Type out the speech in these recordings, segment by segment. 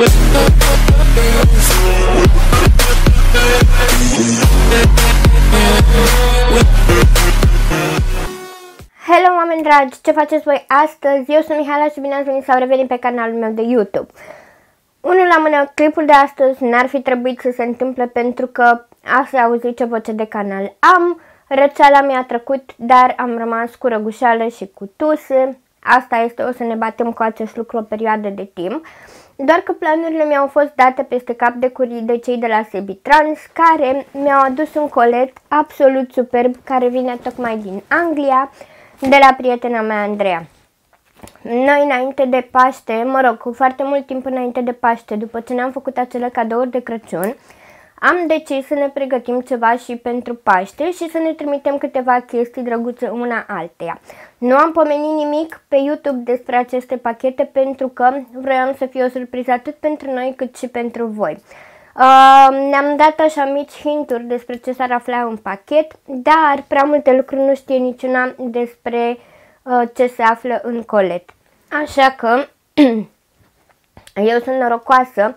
Hello, oameni dragi! Ce faceți voi astăzi? Eu sunt Mihaela și bine ați venit sau revenit pe canalul meu de YouTube. Unul la mână, clipul de astăzi n-ar fi trebuit să se întâmple pentru că ați auzit ce voce de canal am. Răceala mi-a trecut, dar am rămas cu răgușeală și cu tuse. Asta este, o să ne batem cu acest lucru o perioadă de timp. Doar că planurile mi-au fost date peste cap de curii de cei de la Sebitrans, care mi-au adus un colet absolut superb, care vine tocmai din Anglia, de la prietena mea Andreea. Noi înainte de Paște, mă rog, cu foarte mult timp înainte de Paște, după ce ne-am făcut acele cadouri de Crăciun, am decis să ne pregătim ceva și pentru Paște și să ne trimitem câteva chestii drăguțe una alteia. Nu am pomenit nimic pe YouTube despre aceste pachete pentru că vroiam să fie o surpriză atât pentru noi cât și pentru voi. Uh, ne-am dat așa mici hinturi despre ce s-ar afla în pachet, dar prea multe lucruri nu știe niciuna despre uh, ce se află în colet. Așa că eu sunt norocoasă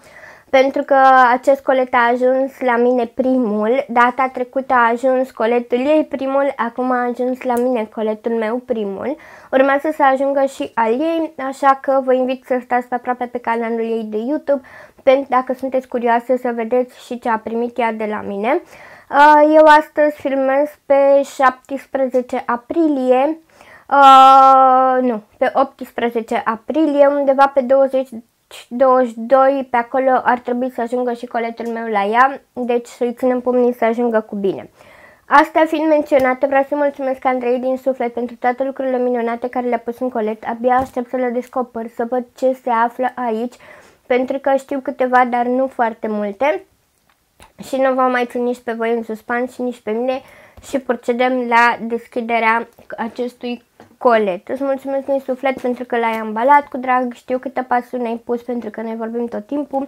pentru că acest colet a ajuns la mine primul, data trecută a ajuns coletul ei primul, acum a ajuns la mine coletul meu primul, urmează să ajungă și al ei, așa că vă invit să stați pe aproape pe canalul ei de YouTube, pentru dacă sunteți curioase să vedeți și ce a primit ea de la mine. Uh, eu astăzi filmez pe 17 aprilie, uh, nu, pe 18 aprilie, undeva pe 20 22, pe acolo ar trebui să ajungă și coletul meu la ea, deci să-i ținem pumnii să ajungă cu bine. Astea fiind menționate, vreau să mulțumesc Andrei din suflet pentru toate lucrurile minunate care le-a pus în colet. Abia aștept să le descoper, să văd ce se află aici, pentru că știu câteva, dar nu foarte multe. Și nu vă mai țin nici pe voi în suspans și nici pe mine și procedem la deschiderea acestui colet. Îți mulțumesc din suflet pentru că l-ai ambalat cu drag, știu câtă pasiune ai pus pentru că noi vorbim tot timpul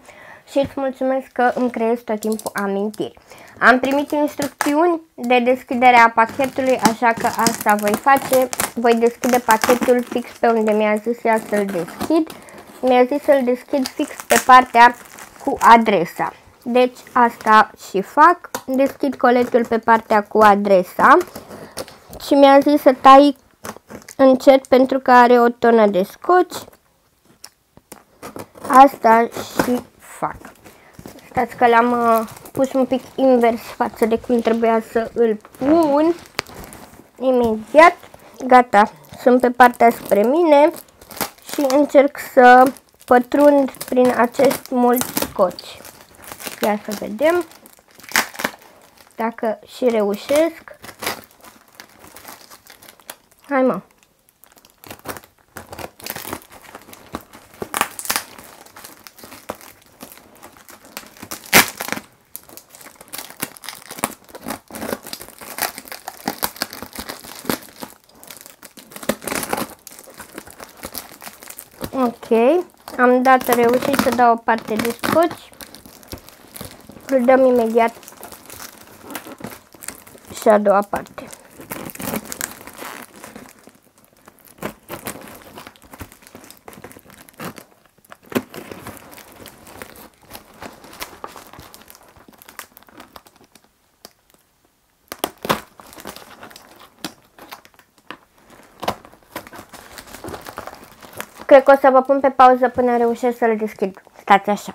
și îți mulțumesc că îmi creezi tot timpul amintiri. Am primit instrucțiuni de deschidere a pachetului, așa că asta voi face. Voi deschide pachetul fix pe unde mi-a zis ea să-l deschid. Mi-a zis să-l deschid fix pe partea cu adresa. Deci asta și fac. Deschid coletul pe partea cu adresa și mi-a zis să tai încet pentru că are o tonă de scoci. Asta și fac. Stați că l-am uh, pus un pic invers față de cum trebuia să îl pun. Imediat. Gata. Sunt pe partea spre mine și încerc să pătrund prin acest mult scoci. Ia să vedem dacă și reușesc. Hai mă! Ok, am dat reușit să dau o parte de scoci. Îl dăm imediat și a doua parte. Cred că o să vă pun pe pauză până reușesc să-l deschid. Stați așa.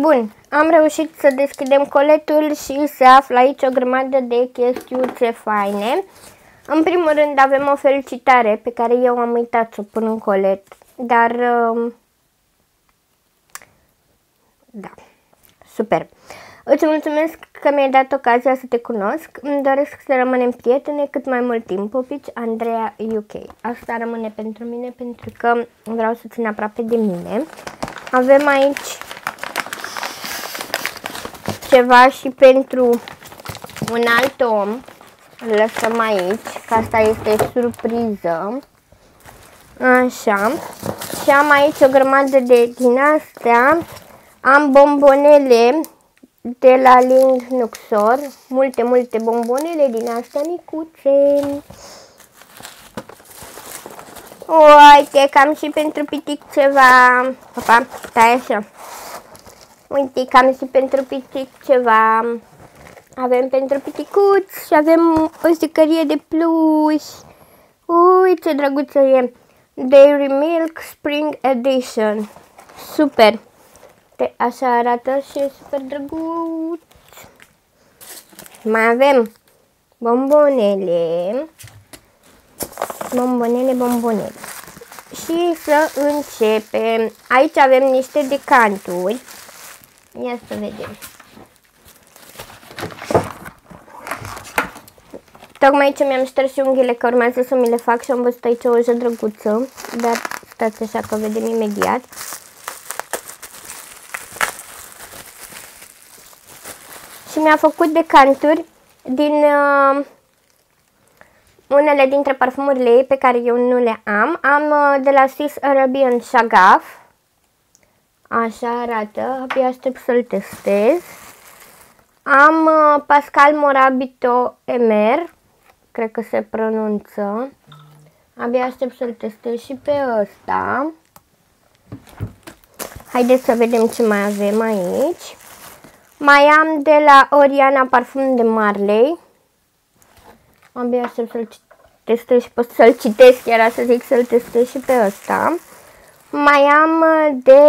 Bun, am reușit să deschidem coletul și se află aici o grămadă de chestiuțe faine. În primul rând avem o felicitare pe care eu am uitat să o pun în colet, dar... Um, da, super. Îți mulțumesc că mi-ai dat ocazia să te cunosc. Îmi doresc să rămânem prietene cât mai mult timp. Popici Andreea UK. Asta rămâne pentru mine pentru că vreau să țin aproape de mine. Avem aici ceva și pentru un alt om. Îl lăsăm aici, că asta este surpriză. Așa. Și am aici o grămadă de din astea. Am bombonele de la Ling Nuxor. Multe, multe bombonele din astea micuțe. Uite, cam și pentru pitic ceva. Papa, stai așa. Uite că am și pentru pitic ceva. Avem pentru piticuți și avem o sticărie de pluș. Ui, ce drăguță e! Dairy Milk Spring Edition. Super! De așa arată și e super drăguț. Mai avem bombonele. Bombonele, bombonele. Și să începem. Aici avem niște decanturi. Ia să vedem. Tocmai ce mi-am șters unghiile că urmează să mi le fac și am văzut aici o ojă drăguță, dar stați așa că vedem imediat. Și mi-a făcut decanturi din uh, unele dintre parfumurile ei pe care eu nu le am. Am uh, de la Swiss Arabian Shagaf. Așa arată, abia aștept să-l testez. Am uh, Pascal Morabito Emer, cred că se pronunță. Abia aștept să-l testez și pe ăsta. Haideți să vedem ce mai avem aici. Mai am de la Oriana parfum de Marley. Abia aștept să-l testez și pot să-l citesc, chiar să zic să-l testez și pe ăsta. Mai am de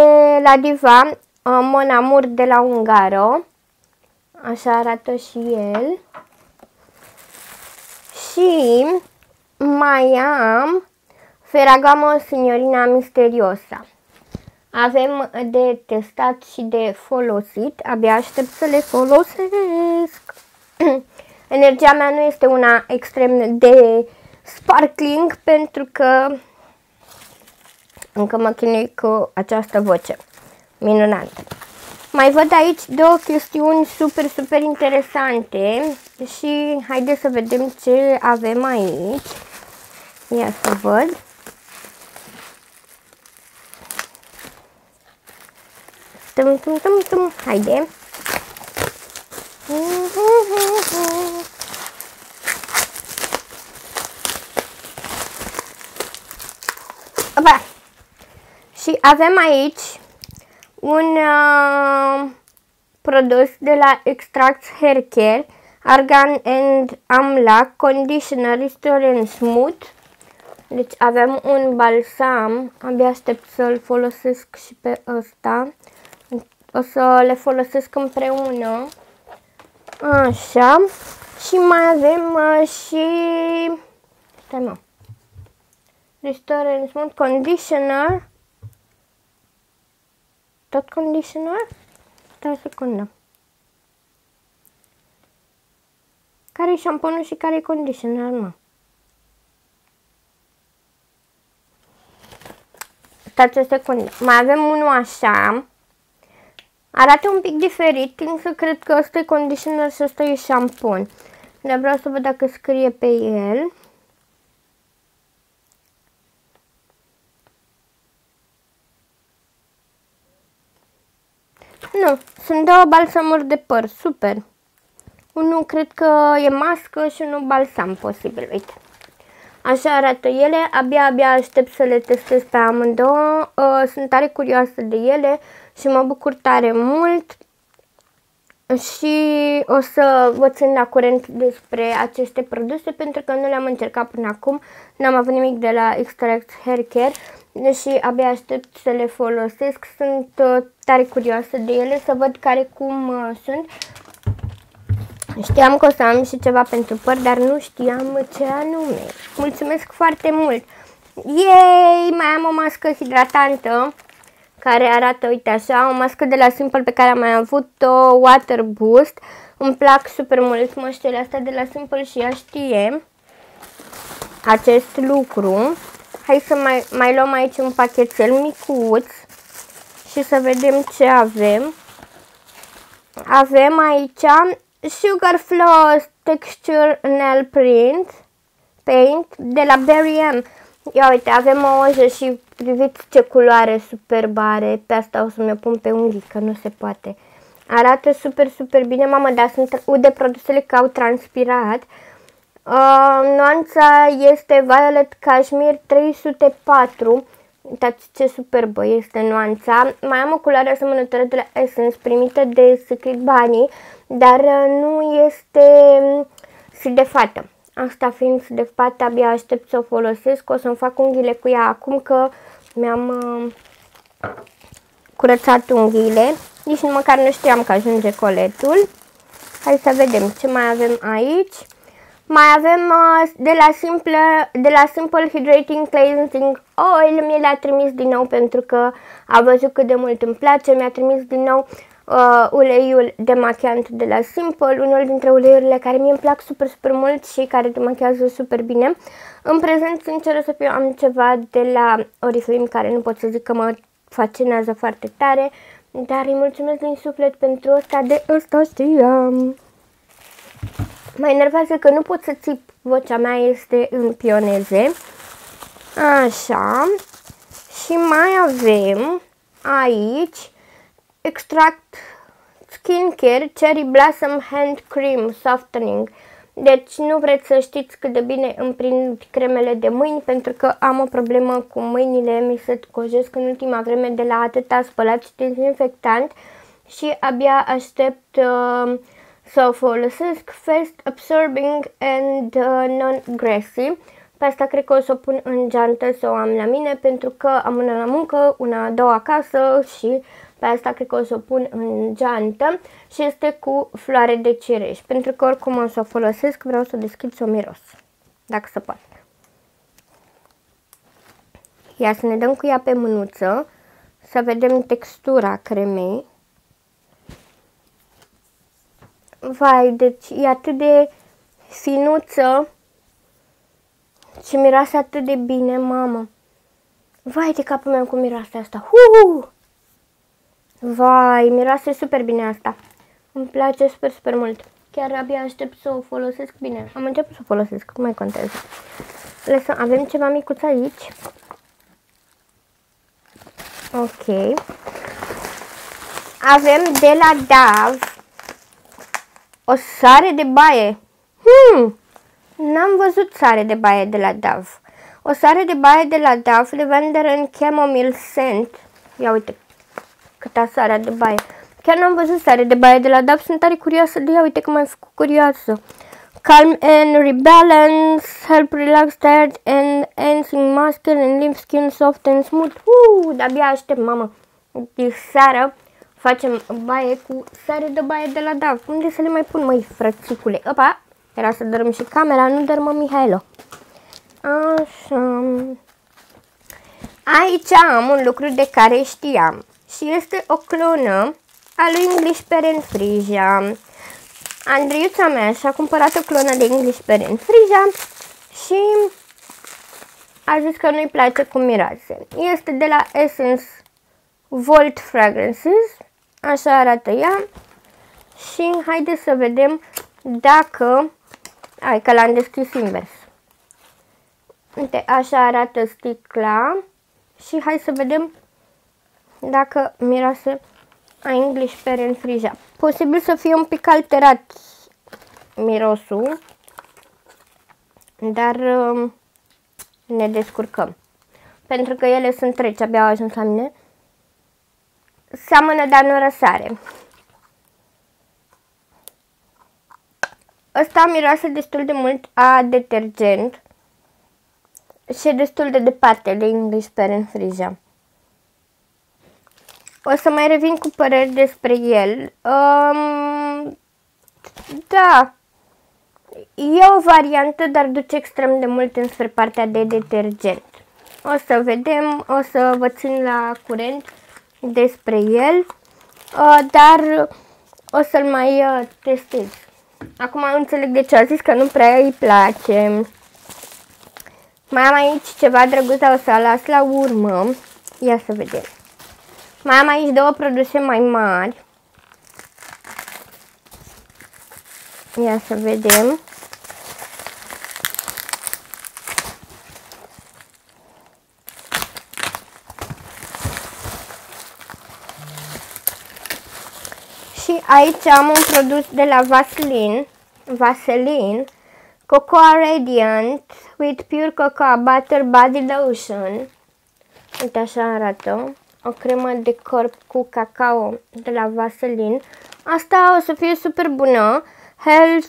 la Diva uh, Mon Amour de la Ungaro. Așa arată și el. Și mai am Ferragamo Signorina Misteriosa. Avem de testat și de folosit. Abia aștept să le folosesc. Energia mea nu este una extrem de sparkling pentru că încă mă chinui cu această voce minunată. Mai văd aici două chestiuni super, super interesante și haideți să vedem ce avem aici. Ia să văd. Tum, tum, tum, tum. Haide. Opa. Și avem aici un uh, produs de la Extracts Hair Care, Argan and Amla Conditioner Restore Smooth. Deci avem un balsam, abia aștept să-l folosesc și pe ăsta. O să le folosesc împreună. Așa. Și mai avem uh, și... Stai mă. Restore Smooth Conditioner tot conditioner? Stai o secundă. Care e șamponul și care e conditioner, mă? Stați o secundă. Mai avem unul așa. Arată un pic diferit, însă cred că ăsta e conditioner și ăsta e șampon. Dar vreau să văd dacă scrie pe el. Nu, sunt două balsamuri de păr, super. Unul cred că e mască și unul balsam posibil, uite. Așa arată ele, abia, abia aștept să le testez pe amândouă. Uh, sunt tare curioasă de ele și mă bucur tare mult. Și o să vă țin la curent despre aceste produse pentru că nu le-am încercat până acum. N-am avut nimic de la Extract Hair Care deși abia aștept să le folosesc. Sunt uh, tare curioasă de ele, să văd care cum uh, sunt. Știam că o să am și ceva pentru păr, dar nu știam ce anume. Mulțumesc foarte mult! Yay! Mai am o mască hidratantă care arată, uite așa, o mască de la Simple pe care am mai avut-o, Water Boost. Îmi plac super mult măștile astea de la Simple și ea știe acest lucru. Hai să mai, mai luăm aici un pachetel micuț și să vedem ce avem. Avem aici Sugar Floss Texture Nail Print Paint de la Berry M. Ia uite, avem o ojă și priviți ce culoare superb are. Pe asta o să mi-o pun pe unghii, că nu se poate. Arată super, super bine, mamă, dar sunt ude produsele că au transpirat. Uh, nuanța este Violet Cashmere 304. Uitați ce superbă este nuanța. Mai am o culoare asemănătoare de la Essence primită de Secret Bunny, dar uh, nu este um, de fată. Asta fiind de fată, abia aștept să o folosesc. O să-mi fac unghiile cu ea acum că mi-am uh, curățat unghiile. Nici măcar nu știam că ajunge coletul. Hai să vedem ce mai avem aici. Mai avem uh, de, la simple, de la Simple Hydrating Cleansing Oil, mi l-a trimis din nou pentru că a văzut cât de mult îmi place, mi-a trimis din nou uh, uleiul demachiant de la Simple, unul dintre uleiurile care mi îmi plac super, super mult și care demachează super bine. În prezent, sincer să fiu, am ceva de la Oriflame care nu pot să zic că mă fascinează foarte tare, dar îi mulțumesc din suflet pentru asta, de ăsta știam. Mă enervează că nu pot să țip, vocea mea este în pioneze. Așa. Și mai avem aici extract skincare Cherry Blossom Hand Cream Softening. Deci nu vreți să știți cât de bine îmi prind cremele de mâini pentru că am o problemă cu mâinile, mi se cojesc în ultima vreme de la atâta spălat și dezinfectant și abia aștept uh, să o folosesc Fast Absorbing and uh, Non-Grassy. Pe asta cred că o să o pun în geantă să o am la mine pentru că am una la muncă, una a doua acasă și pe asta cred că o să o pun în geantă și este cu floare de cireș. Pentru că oricum o să o folosesc, vreau să o deschid să o miros. Dacă se poate. Ia să ne dăm cu ea pe mânuță, să vedem textura cremei. Vai, deci e atât de finuță și miroase atât de bine, mamă. Vai de capul meu cum miroase asta. Hu! Vai, miroase super bine asta. Îmi place super, super mult. Chiar abia aștept să o folosesc bine. Am început să o folosesc, nu mai contează. Lăsăm, avem ceva micuț aici. Ok. Avem de la DAV o sare de baie. Hmm, n-am văzut sare de baie de la DAV. O sare de baie de la DAV, Lavender and Chamomile Scent. Ia uite, câta sare de baie. Chiar n-am văzut sare de baie de la DAV, sunt tare curioasă de ea, uite că m-ai făcut curioasă. Calm and rebalance, help relax tired and enhancing muscle and leave skin soft and smooth. Uh, de-abia aștept, mamă. De seară facem baie cu sare de baie de la DAV. Unde să le mai pun, măi, frățicule? Opa, era să dărâm și camera, nu dărmă Mihailo. Așa. Aici am un lucru de care știam și este o clonă a lui English Parent Frisia. Andriuța mea și-a cumpărat o clonă de English Parent Frisia și a zis că nu-i place cum miroase. Este de la Essence Volt Fragrances Așa arată ea. Și haideți să vedem dacă... Hai că l-am deschis invers. Uite, așa arată sticla. Și hai să vedem dacă miroase a English Parent Frisia. Posibil să fie un pic alterat mirosul. Dar um, ne descurcăm. Pentru că ele sunt treci, abia au ajuns la mine seamănă, dar nu răsare. Ăsta miroase destul de mult a detergent și e destul de departe de English Parent Frisia. O să mai revin cu păreri despre el. Um, da, e o variantă, dar duce extrem de mult înspre partea de detergent. O să vedem, o să vă țin la curent despre el, uh, dar o să-l mai uh, testez. Acum înțeleg de ce a zis că nu prea îi place. Mai am aici ceva drăguț, dar o să las la urmă. Ia să vedem. Mai am aici două produse mai mari. Ia să vedem. Și aici am un produs de la Vaseline, Vaseline, Cocoa Radiant with Pure Cocoa Butter Body Lotion. Uite așa arată. O cremă de corp cu cacao de la Vaseline. Asta o să fie super bună. Health,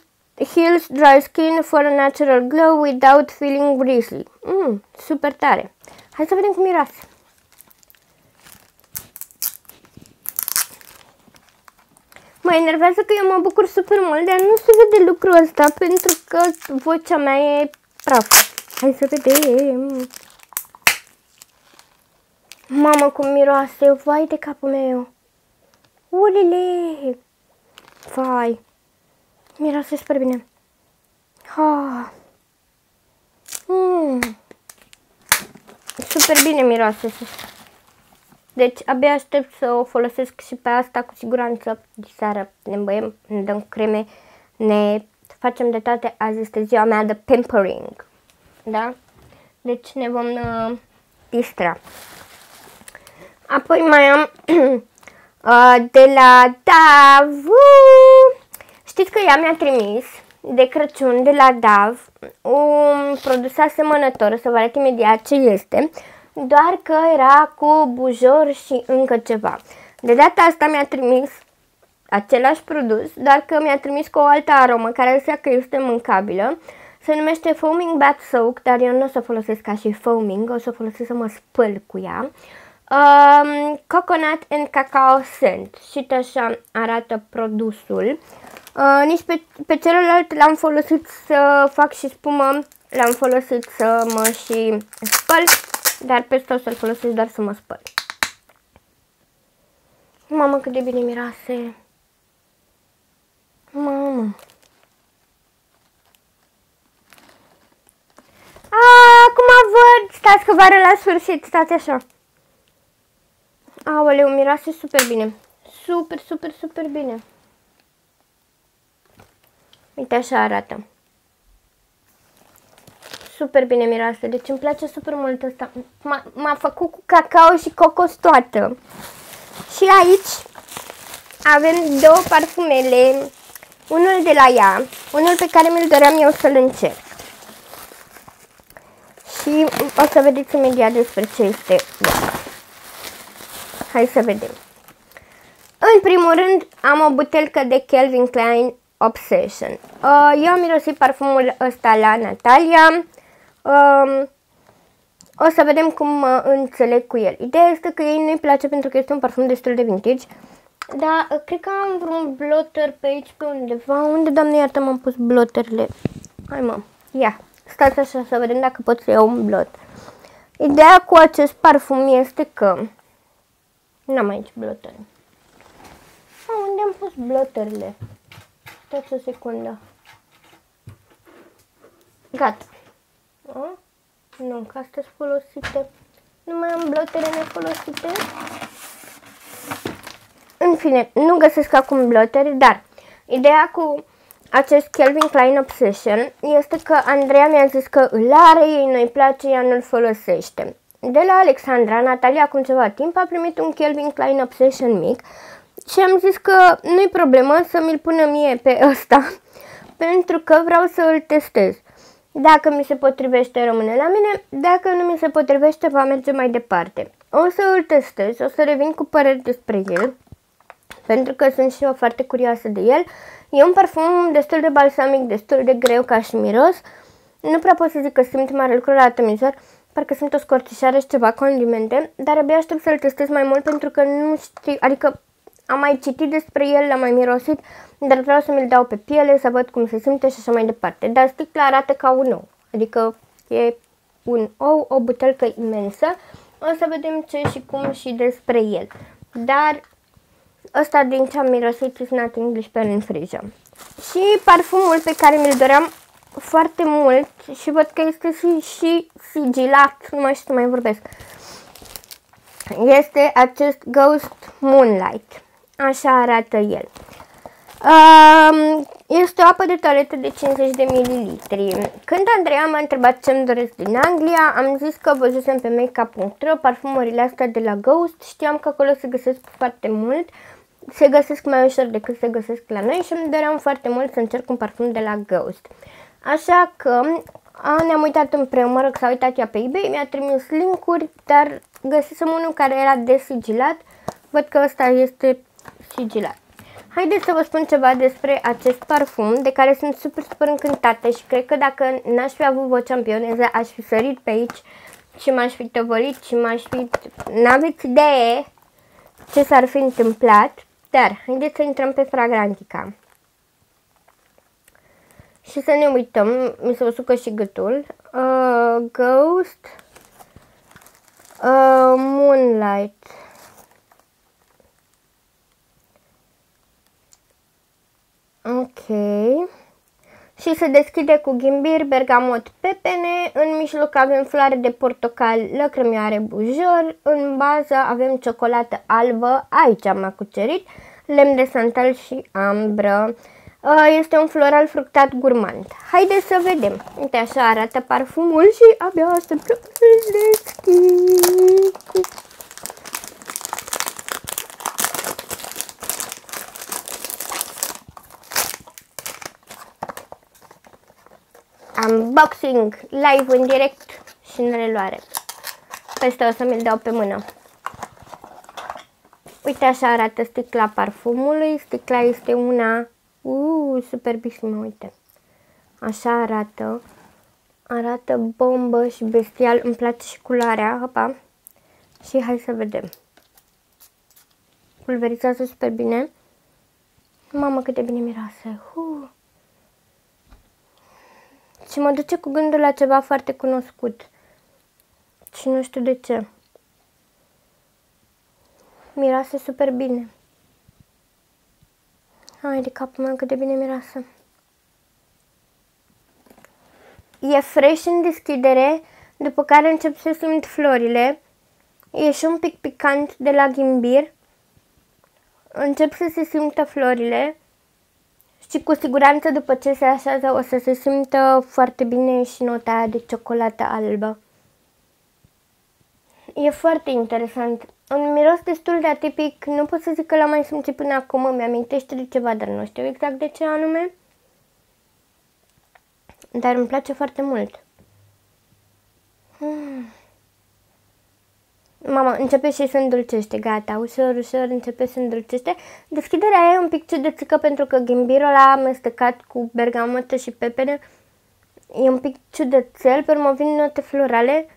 heals dry skin for a natural glow without feeling greasy. Mm, super tare. Hai să vedem cum miroase. Mă enervează că eu mă bucur super mult, dar nu se vede lucrul ăsta pentru că vocea mea e praf. Hai să vedem. Mamă, cum miroase, vai de capul meu. Ulele! Vai. Miroase super bine. Ha. Mm. Super bine miroase. Deci abia aștept să o folosesc și pe asta cu siguranță. De seară ne îmbăiem, ne dăm creme, ne facem de toate. Azi este ziua mea de pampering. Da? Deci ne vom uh, distra. Apoi mai am uh, de la Dav. Știți că ea mi-a trimis de Crăciun de la Dav un produs asemănător, să vă arăt imediat ce este, doar că era cu bujor și încă ceva. De data asta mi-a trimis același produs, dar că mi-a trimis cu o altă aromă care înseamnă că este mâncabilă. Se numește Foaming Bath Soak, dar eu nu o să folosesc ca și foaming, o să folosesc să mă spăl cu ea. Um, coconut and Cacao Scent. Și așa arată produsul. Uh, nici pe, pe celălalt l-am folosit să fac și spumă, l-am folosit să mă și spăl, dar pe ăsta o să-l folosesc doar să mă spăl. Mamă, cât de bine miroase! Mamă! acum văd! Stați că vară la sfârșit, stați așa. Aoleu, miroase super bine. Super, super, super bine. Uite așa arată. Super bine miroase, deci îmi place super mult asta. M-a făcut cu cacao și cocos toată. Și aici avem două parfumele. Unul de la ea, unul pe care mi-l doream eu să-l încerc. Și o să vedeți imediat despre ce este Hai să vedem. În primul rând am o butelcă de Calvin Klein Obsession. Uh, eu am mirosit parfumul ăsta la Natalia. Uh, o să vedem cum mă înțeleg cu el. Ideea este că ei nu-i place pentru că este un parfum destul de vintage. Dar uh, cred că am vreun blotter pe aici pe undeva. Unde, doamne iartă, m-am pus blotterele? Hai mă, ia, stați așa să vedem dacă pot să iau un blot. Ideea cu acest parfum este că... N-am aici blotere. unde am pus bloterele? Stați o secundă. Gata. A? Nu, că astea sunt folosite. Nu mai am blotere nefolosite. În fine, nu găsesc acum blotere, dar ideea cu acest Calvin Klein Obsession este că Andreea mi-a zis că îl are, ei nu-i place, ea nu-l folosește. De la Alexandra, Natalia, acum ceva timp, a primit un Calvin Klein Obsession mic și am zis că nu-i problemă să mi-l pună mie pe ăsta, pentru că vreau să îl testez. Dacă mi se potrivește, rămâne la mine, dacă nu mi se potrivește, va merge mai departe. O să îl testez, o să revin cu păreri despre el, pentru că sunt și eu foarte curioasă de el. E un parfum destul de balsamic, destul de greu ca și miros. Nu prea pot să zic că simt mare lucru la atomizor, parcă simt o scorțișare și ceva condimente, dar abia aștept să-l testez mai mult pentru că nu știu, adică am mai citit despre el, l-am mai mirosit, dar vreau să mi-l dau pe piele, să văd cum se simte și așa mai departe. Dar sticla arată ca un ou, adică e un ou, o butelcă imensă. O să vedem ce și cum și despre el. Dar ăsta din ce am mirosit is not English pen în frijă. Și parfumul pe care mi-l doream foarte mult și văd că este și, și sigilat, nu mai știu să mai vorbesc. Este acest Ghost Moonlight. Așa arată el. este o apă de toaletă de 50 de mililitri. Când Andreea m-a întrebat ce-mi doresc din Anglia, am zis că văzusem pe makeup.ro parfumurile astea de la Ghost. Știam că acolo se găsesc foarte mult. Se găsesc mai ușor decât se găsesc la noi și îmi doream foarte mult să încerc un parfum de la Ghost. Așa că ne-am uitat împreună, mă rog, s-a uitat ea pe eBay, mi-a trimis linkuri, dar găsisem unul care era desigilat. Văd că ăsta este sigilat. Haideți să vă spun ceva despre acest parfum de care sunt super, super încântată și cred că dacă n-aș fi avut vocea în aș fi sărit pe aici și m-aș fi tăvălit și m-aș fi... N-aveți idee ce s-ar fi întâmplat, dar haideți să intrăm pe Fragrantica. Și să ne uităm, mi se usucă și gâtul. Uh, Ghost uh, Moonlight Ok. Și se deschide cu ghimbir, bergamot, pepene, în mijloc avem floare de portocal, lăcrămioare bujor, în bază avem ciocolată albă, aici am cucerit, lemn de santal și ambră. Uh, este un floral fructat gurmand. Haideți să vedem. Uite așa arată parfumul și abia aștept să deschid. Unboxing live în direct și în reluare. Peste o să mi-l dau pe mână. Uite așa arată sticla parfumului. Sticla este una uh, superbismă, uite. Așa arată. Arată bombă și bestial. Îmi place și culoarea. Hopa. Și hai să vedem. Pulverizează super bine. Mamă, cât de bine miroase. Uh. Și mă duce cu gândul la ceva foarte cunoscut. Și nu știu de ce. Mirase super bine. Hai de capul meu cât de bine mirase. E fresh în deschidere, după care încep să simt florile. E și un pic picant de la ghimbir. Încep să se simtă florile și cu siguranță după ce se așează o să se simtă foarte bine și nota de ciocolată albă. E foarte interesant. Un miros destul de atipic, nu pot să zic că l-am mai simțit până acum, îmi amintește de ceva, dar nu știu exact de ce anume. Dar îmi place foarte mult. Hmm. Mama, începe și se îndulcește, gata, ușor, ușor începe să îndulcește. Deschiderea e un pic ciudățică pentru că ghimbirul ăla amestecat cu bergamotă și pepene e un pic ciudățel, pe urmă vin note florale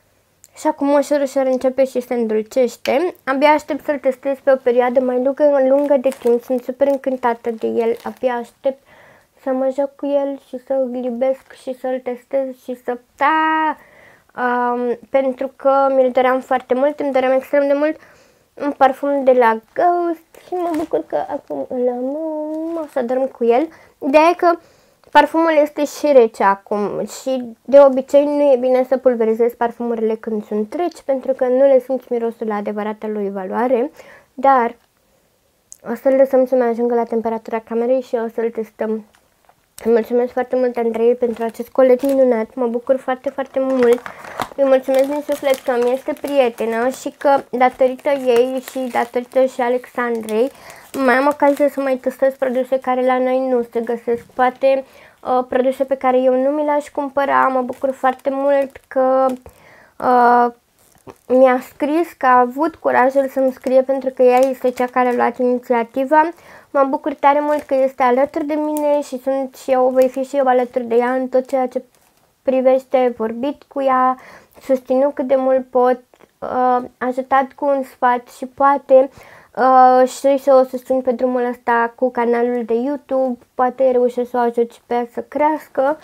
și acum ușor, ușor începe și se îndulcește. Abia aștept să-l testez pe o perioadă mai lungă, lungă de timp, sunt super încântată de el, abia aștept să mă joc cu el și să-l libesc și să-l testez și să... Da! Um, pentru că mi-l doream foarte mult, îmi doream extrem de mult un parfum de la Ghost și mă bucur că acum îl am, o să dorm cu el. Ideea e că parfumul este și rece acum și de obicei nu e bine să pulverizezi parfumurile când sunt reci pentru că nu le simți mirosul la adevărata lui valoare, dar o să-l lăsăm să mai ajungă la temperatura camerei și o să-l testăm îi mulțumesc foarte mult, Andrei, pentru acest colet minunat. Mă bucur foarte, foarte mult. Îi mulțumesc din suflet că mi este prietenă și că datorită ei și datorită și Alexandrei mai am ocazia să mai testez produse care la noi nu se găsesc. Poate uh, produse pe care eu nu mi le-aș cumpăra. Mă bucur foarte mult că uh, mi-a scris, că a avut curajul să-mi scrie pentru că ea este cea care a luat inițiativa. Mă bucur tare mult că este alături de mine și sunt și eu, voi fi și eu alături de ea în tot ceea ce privește vorbit cu ea, susținut cât de mult pot, uh, ajutat cu un sfat și poate uh, și să o susțin pe drumul ăsta cu canalul de YouTube, poate reușesc să o ajut și pe ea să crească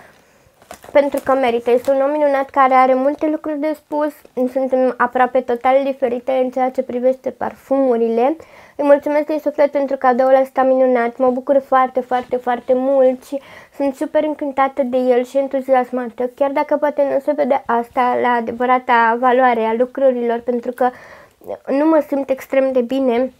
pentru că merită. Este un om minunat care are multe lucruri de spus, suntem aproape total diferite în ceea ce privește parfumurile. Îi mulțumesc de suflet pentru cadoul ăsta minunat, mă bucur foarte, foarte, foarte mult și sunt super încântată de el și entuziasmată, chiar dacă poate nu se vede asta la adevărata valoare a lucrurilor, pentru că nu mă simt extrem de bine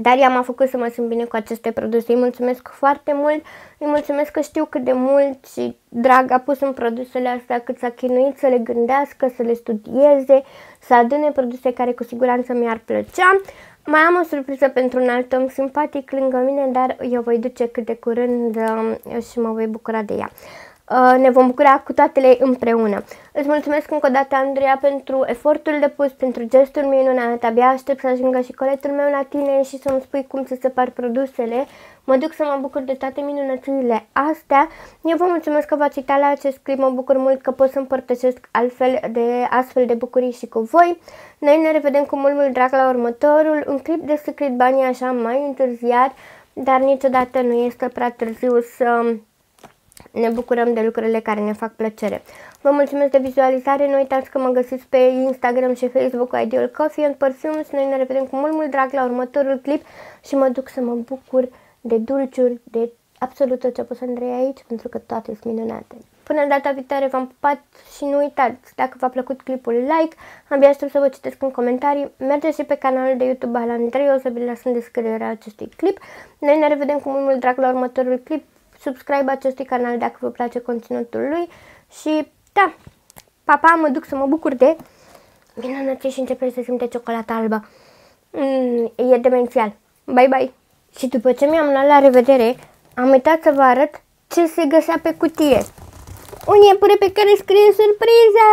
dar ea m-a făcut să mă simt bine cu aceste produse. Îi mulțumesc foarte mult, îi mulțumesc că știu cât de mult și drag a pus în produsele astea, cât s-a chinuit să le gândească, să le studieze, să adune produse care cu siguranță mi-ar plăcea. Mai am o surpriză pentru un alt om simpatic lângă mine, dar eu voi duce cât de curând uh, și mă voi bucura de ea. Uh, ne vom bucura cu toatele împreună. Îți mulțumesc încă o dată, Andreea, pentru efortul depus, pentru gestul minunat. Abia aștept să ajungă și coletul meu la tine și să-mi spui cum să separ produsele. Mă duc să mă bucur de toate minunățile astea. Eu vă mulțumesc că v-ați uitat la acest clip. Mă bucur mult că pot să împărtășesc altfel de, astfel de bucurii și cu voi. Noi ne revedem cu mult, mult drag la următorul. Un clip de Secret Banii așa mai întârziat, dar niciodată nu este prea târziu să ne bucurăm de lucrurile care ne fac plăcere. Vă mulțumesc de vizualizare, nu uitați că mă găsiți pe Instagram și Facebook cu Ideal Coffee and Perfumes. Noi ne revedem cu mult, mult drag la următorul clip și mă duc să mă bucur de dulciuri, de absolut tot ce a pus Andrei aici, pentru că toate sunt minunate. Până data viitoare v-am pupat și nu uitați, dacă v-a plăcut clipul, like, abia aștept să vă citesc în comentarii, mergeți și pe canalul de YouTube al Andrei, o să vi las în descrierea acestui clip. Noi ne revedem cu mult, mult drag la următorul clip subscribe acestui canal dacă vă place conținutul lui și da, papa, mă duc să mă bucur de minunăție și începe să simte ciocolata albă. Mm, e demențial. Bye, bye! Și după ce mi-am luat la revedere, am uitat să vă arăt ce se găsea pe cutie. Un iepure pe care scrie surpriza!